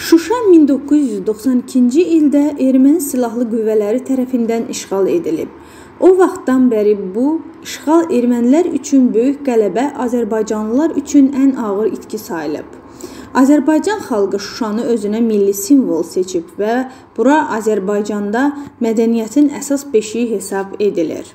Şuşa 1992-ci ildə erməni silahlı qüvvələri tərəfindən işğal edilib. O vaxtdan bəri bu işğal ermənilər üçün böyük qələbə, azərbaycanlılar üçün ən ağır itki sayılıb. Azərbaycan xalqı Şuşanı özünə milli simvol seçib və bura Azərbaycanda mədəniyyətin əsas beşiyi hesab edilir.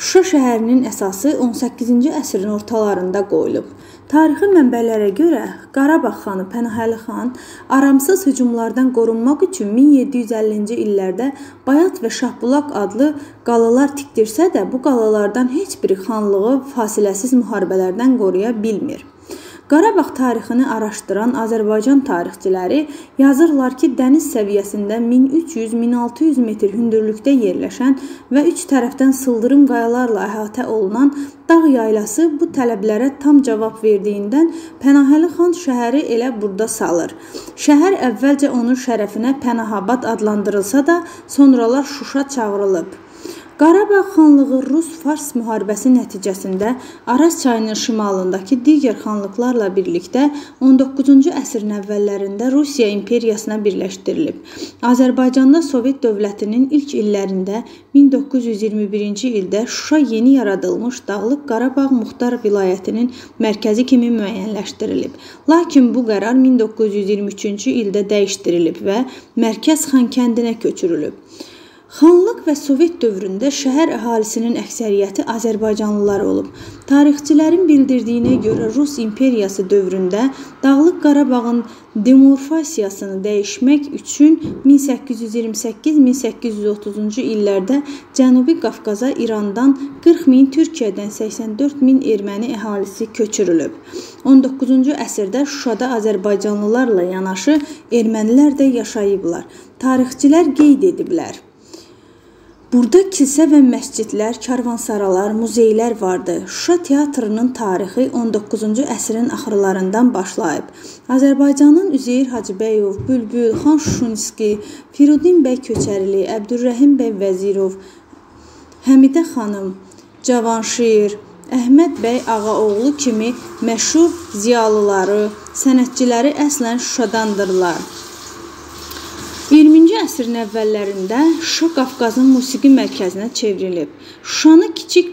Şuşa şəhərinin əsası 18-ci əsrin ortalarında qoyulub. Tarixi mənbələrə görə Qarabağ xanı Pənahəli xan aramsız hücumlardan qorunmaq üçün 1750-ci illərdə Bayat və Şahbulaq adlı qalalar tikdirsə də, bu qalalardan heç biri xanlığı fasiləsiz müharibələrdən qoruya bilmir. Qarabağ tarixini araşdıran Azərbaycan tarixçiləri yazırlar ki, dəniz səviyyəsində 1300-1600 metr hündürlükdə yerləşən və üç tərəfdən sıldırım qayalarla əhatə olunan dağ yaylası bu tələblərə tam cavab verdiyindən Pənahəli xan şəhəri elə burada salır. Şəhər əvvəlcə onun şərəfinə Pənahabad adlandırılsa da, sonralar Şuşa çağırılıb. Qarabağ xanlığı Rus-Fars müharibəsi nəticəsində Araz çayının şimalındakı digər xanlıqlarla birlikdə 19-cu əsrin əvvəllərində Rusiya imperiyasına birləşdirilib. Azərbaycanda Sovet dövlətinin ilk illərində 1921-ci ildə Şuşa yeni yaradılmış Dağlıq Qarabağ Muxtar vilayətinin mərkəzi kimi müəyyənləşdirilib. Lakin bu qərar 1923-cü ildə dəyişdirilib və mərkəz Xankəndinə köçürülüb. Xanlıq və Sovet dövründə şəhər əhalisinin əksəriyyəti azərbaycanlılar olub. Tarixçilərin bildirdiyinə görə Rus imperiyası dövründə Dağlıq Qarabağın demorfasiyasını dəyişmək üçün 1828-1830-cu illərdə Cənubi Qafqaza İrandan 40 min, Türkiyədən 84 min erməni əhalisi köçürülüb. 19-cu əsrdə Şuşada azərbaycanlılarla yanaşı ermənilər də yaşayıblar. Tarixçilər qeyd ediblər. Burada kilsə və məscidlər, karvansaralar, muzeylər vardı. Şuşa teatrının tarixi 19-cu əsrin axırlarından başlayıb. Azərbaycanın Üzeyir Hacıbəyov, Bülbül, Xan Şuşunski, Firudin bəy Köçərli, Əbdürrəhim bəy Vəzirov, Həmidə xanım, Cavanşir, Əhməd bəy Ağaoğlu kimi məşhur ziyalıları, sənətçiləri əslən Şuşadandırlar. 20-ci əsrin əvvəllərində Şuşa Qafqazın musiqi mərkəzinə çevrilib. Şuşanı kiçik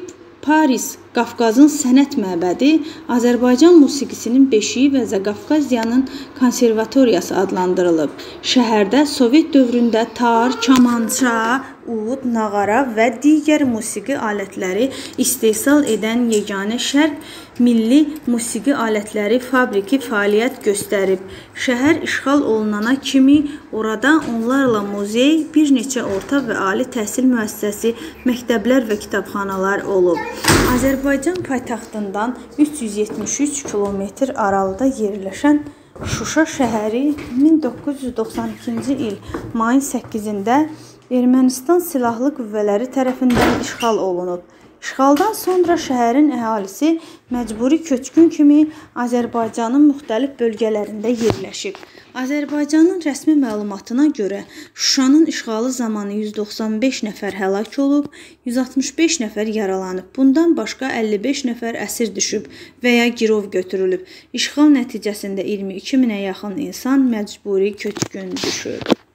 Paris Qafqazın sənət məbədi, Azərbaycan musiqisinin beşiyi və Zaqafqaziyanın konservatoriyası adlandırılıb. Şəhərdə Sovet dövründə tar, kamança, ud, nağara və digər musiqi alətləri istehsal edən yeganə Şərq Milli Musiqi Alətləri Fabriki fəaliyyət göstərib. Şəhər işğal olunana kimi orada onlarla muzey, bir neçə orta və ali təhsil müəssisəsi, məktəblər və kitabxanalar olub. Azərbaycan paytaxtından 373 kilometr aralıda yerləşən Şuşa şəhəri 1992-ci il mayın 8-də Ermənistan silahlı qüvvələri tərəfindən işğal olunub. İşğaldan sonra şəhərin əhalisi məcburi köçkün kimi Azərbaycanın müxtəlif bölgələrində yerləşib. Azərbaycanın rəsmi məlumatına görə Şuşanın işğalı zamanı 195 nəfər həlak olub, 165 nəfər yaralanıb. Bundan başqa 55 nəfər əsir düşüb və ya girov götürülüb. İşğal nəticəsində 22 minə yaxın insan məcburi köçkün düşüb.